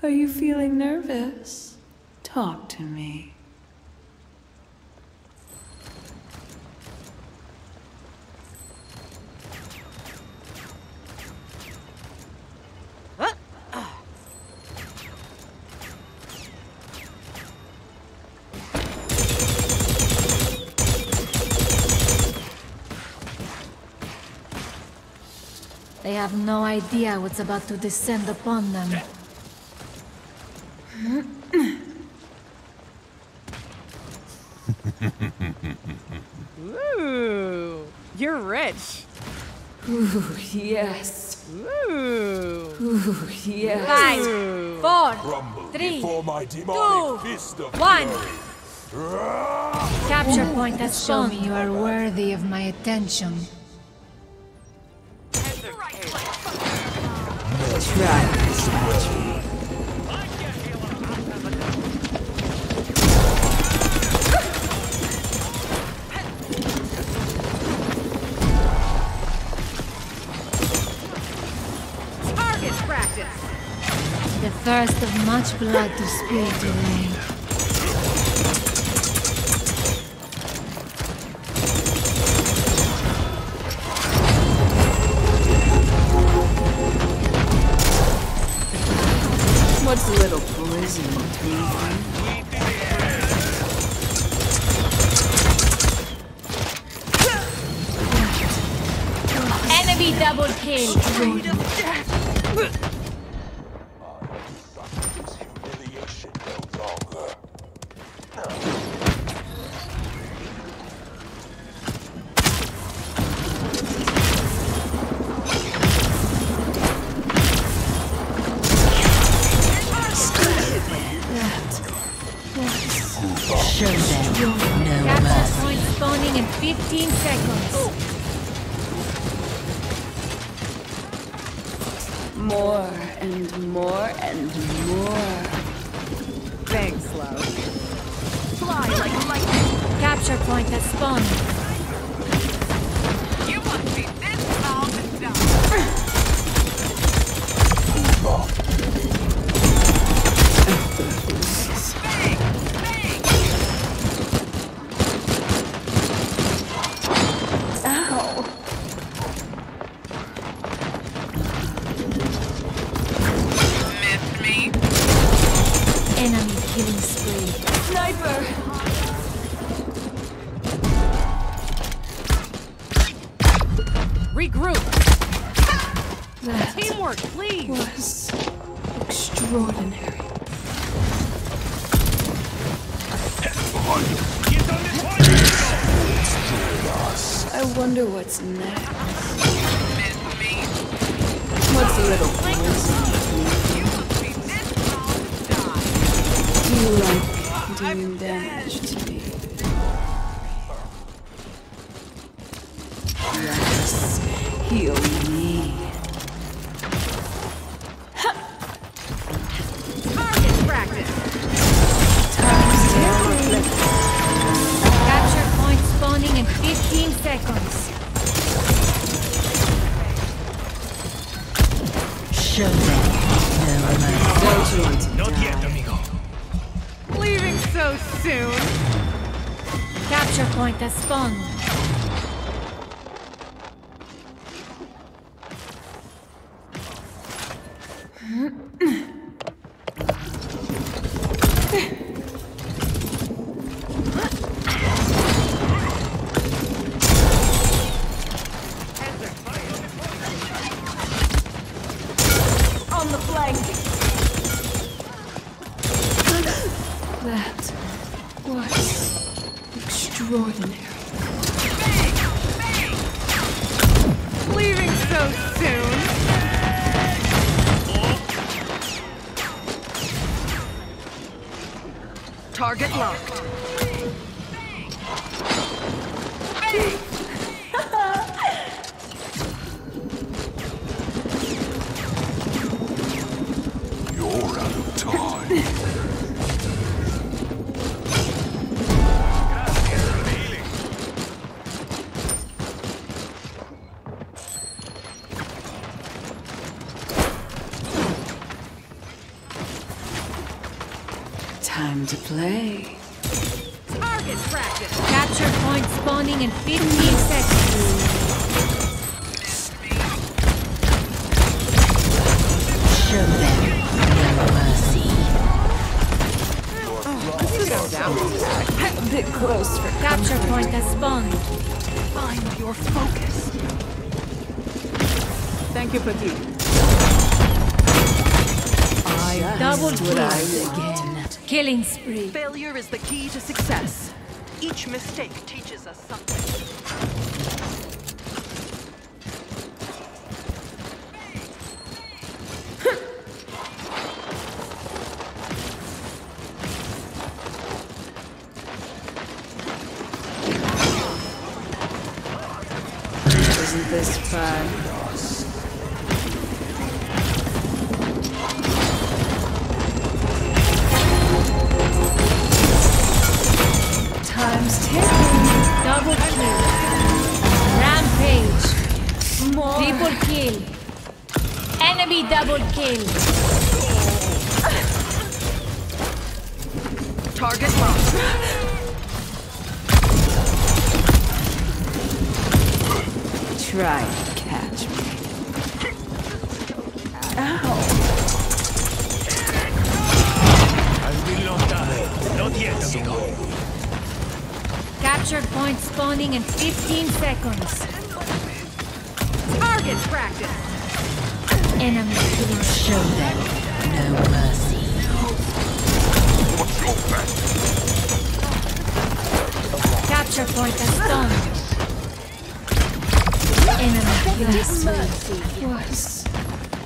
Are you feeling nervous? Talk to me. They have no idea what's about to descend upon them. Ooh, you're rich. Ooh, yes. Ooh. Ooh, yes. Five, four, Crumble Three, my two, fist of one. Capture point has shown me you are worthy of my attention. Try much blood to spill today. What's a little poison between you? Enemy double kill. Humiliation no More and more and more. Thanks, love. Fly like lightning. Capture point has spawned. Regroup. That Teamwork, please. was extraordinary. I wonder what's next. What's a little poison? You must be this tall to die. Do you like doing damage to me? Heal me. 哎 close for Capture point has spawned. Find your focus. Thank you, Petit. Double kill. Again. Killing spree. Failure is the key to success. Each mistake teaches us something. Isn't this fun? Time's ticking. Double kill. Rampage. More. Triple kill. Enemy double kill. Target locked. Try to catch me. Ow. Not yet, Zuko. Capture point spawning in 15 seconds. Target practice. Enemy killing Show them no mercy. What's your back? Capture point has spawned. Enemy killing spree. Was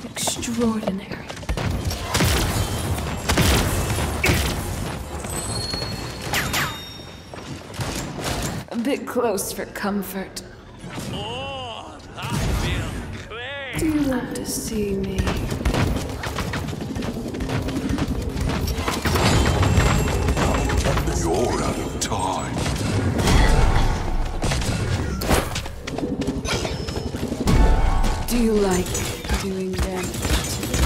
extraordinary. A bit close for comfort. Oh, Do you want to see me? You like doing damage to me?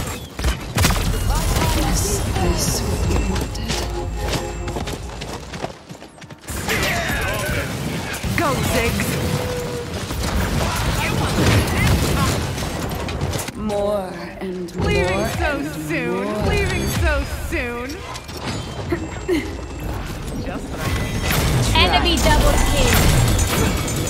Is this what you wanted? Go, Ziggs. More and more. Leaving so and soon. more. Leaving so soon. Just what I. Enemy double kill.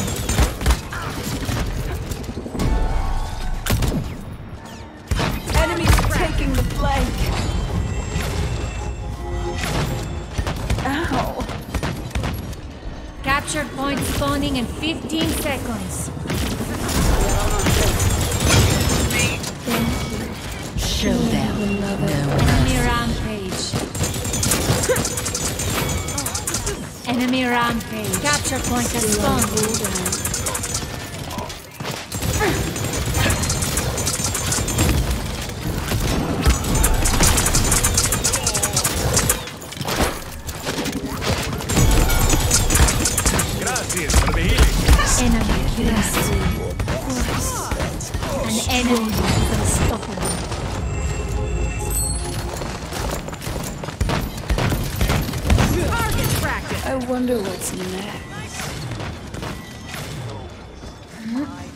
Point in 15 seconds. Show them no Enemy rampage. Enemy rampage. Capture point has spawned.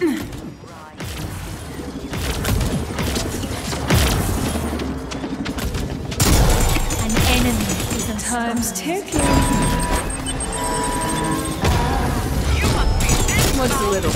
An enemy is Time's unstoppable. ticking. You must be What's a little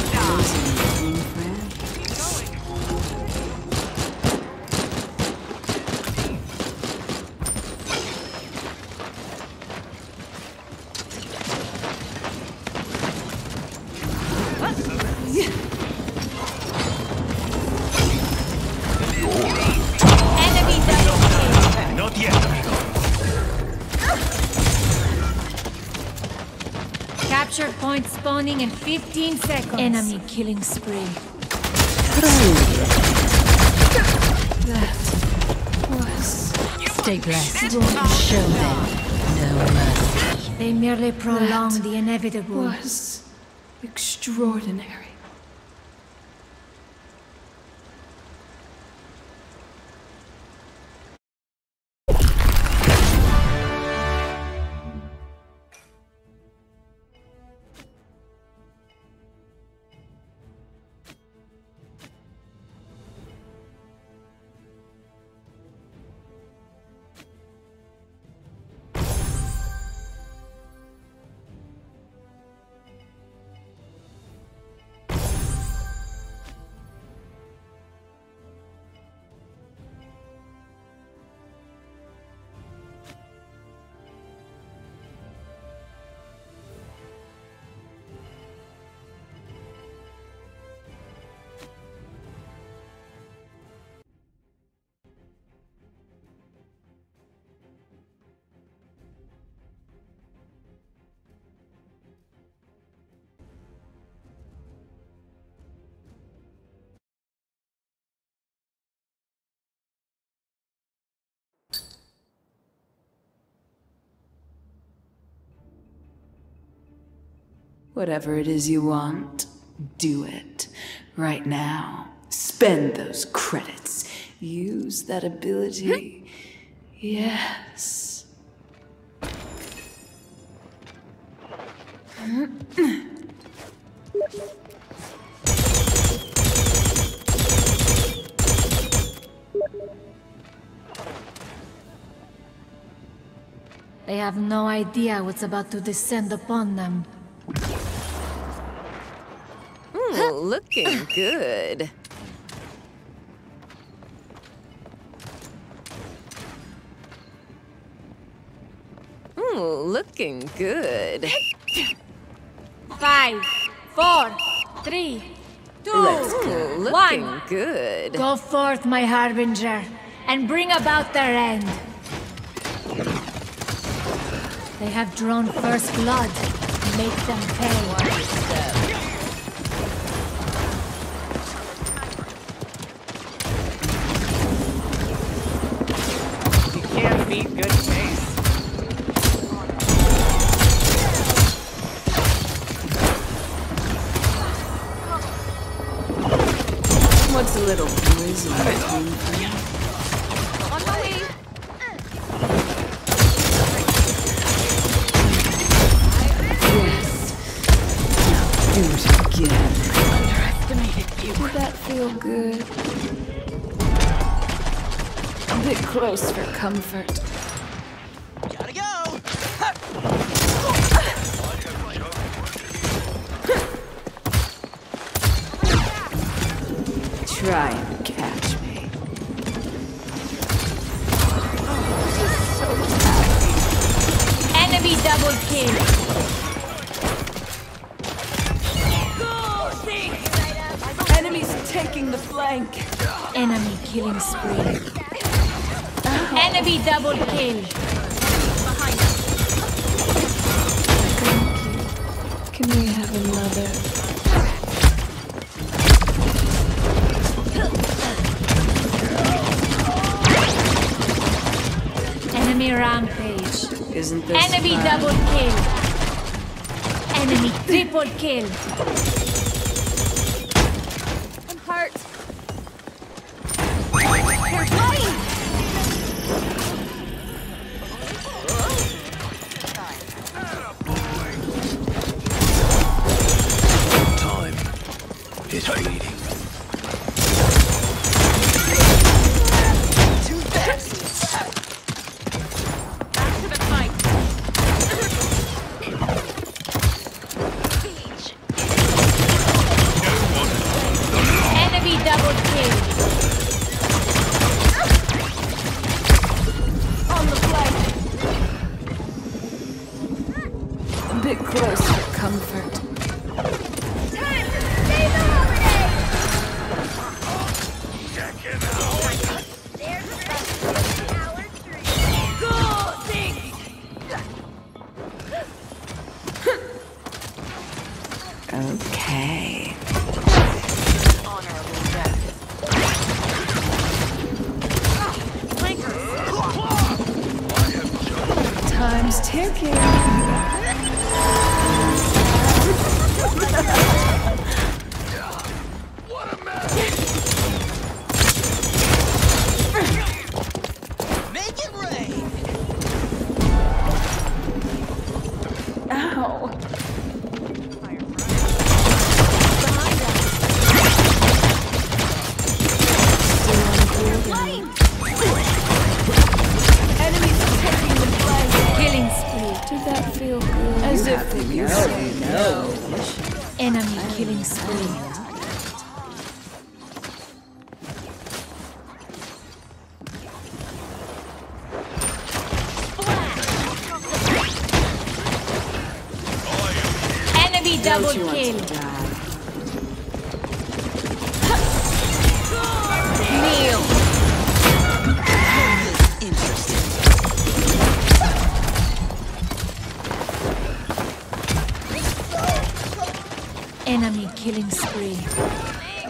Capture point spawning in 15 seconds. Enemy killing spree. That was Stay blessed. Show them no mercy. They merely prolong That the inevitable. was extraordinary. Whatever it is you want, do it. Right now. Spend those credits. Use that ability. Yes. They have no idea what's about to descend upon them. Looking good. Ooh, looking good. Five, four, three, two, looking one. good. Go forth, my harbinger, and bring about their end. They have drawn first blood. Make them pay. Feel good? A bit close for comfort. Taking the flank. Enemy killing spree. Enemy double kill. Can we have another? Enemy rampage. Isn't this Enemy fun? double kill. Enemy triple kill. Enemy double Don't you want kill. Kneel. Enemy killing spree.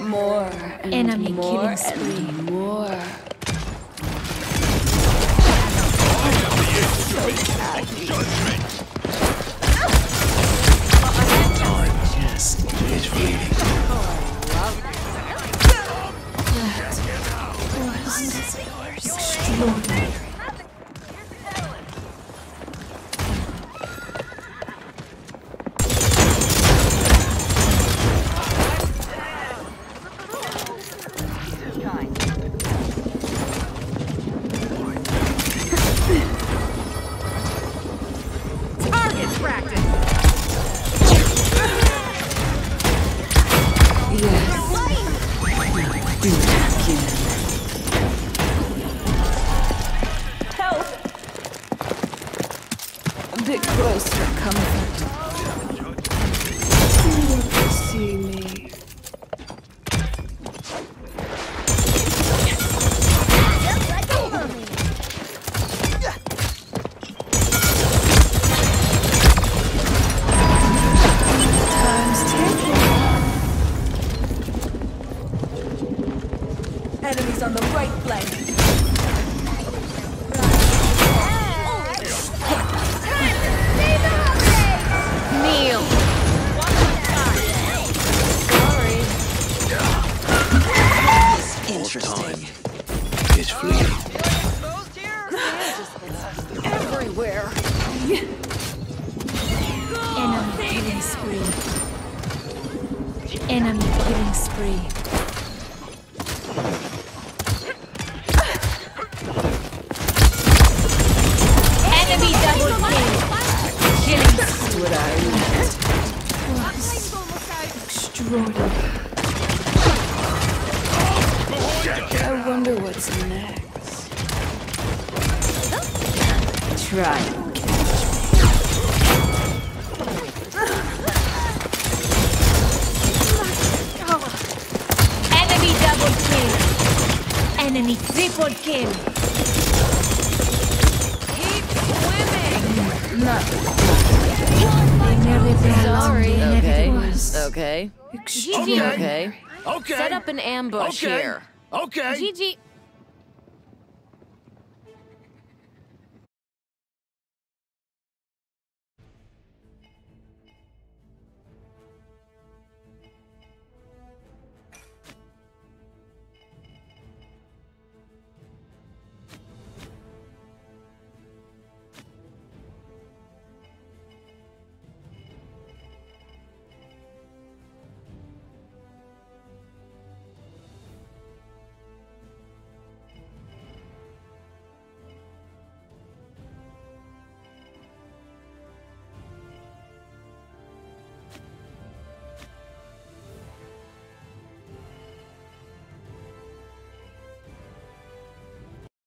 More and Enemy more killing spree. and more. practice. is bleeding. Oh, I love you. Extraordinary. Close for comfort. You to see me. Time is fleeting. Everywhere. Enemy killing spree. Enemy killing spree. Try and catch me. Enemy double kill. Enemy triple kill. Keep swimming. Not They nearly brought Sorry. along Okay. Okay. extraordinary. Okay. Okay. Set up an ambush Okay. here. Okay. GG.